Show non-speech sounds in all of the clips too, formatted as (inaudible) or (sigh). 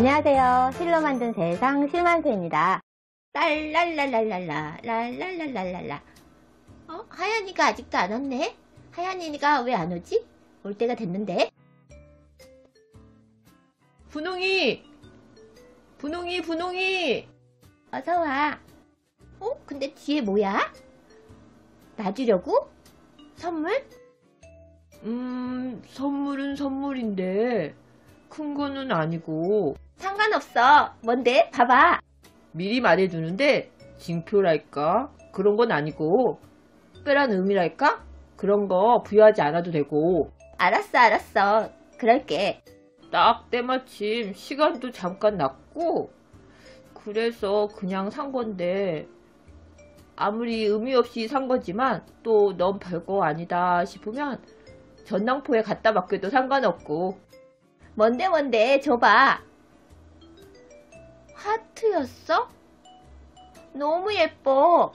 안녕하세요. 실로 만든 세상 실만세입니다. 랄랄랄랄랄라 랄랄랄랄랄라 어? 하얀이가 아직도 안 왔네? 하얀이가 왜 안 오지? 올 때가 됐는데 분홍이! 분홍이, 분홍이! 어서 와 어? 근데 뒤에 뭐야? 놔주려고? 선물? 음, 선물은 선물인데, 큰 거는 아니고, 상관없어 뭔데? 봐봐 미리 말해주는데, 징표랄까? 그런 건 아니고, 특별한 의미랄까? 그런 거 부여하지 않아도 되고, 알았어 알았어 그럴게 딱 때마침 시간도 잠깐 났고, 그래서 그냥 산 건데, 아무리 의미 없이 산 거지만, 또 넌 별거 아니다 싶으면, 전당포에 갖다 맡겨도 상관없고, 뭔데 뭔데? 줘봐. 하트였어? 너무 예뻐.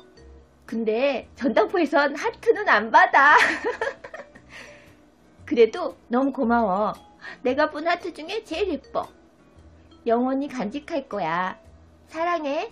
근데 전당포에선 하트는 안 받아. (laughs) 그래도 너무 고마워. 내가 본 하트 중에 제일 예뻐. 영원히 간직할 거야. 사랑해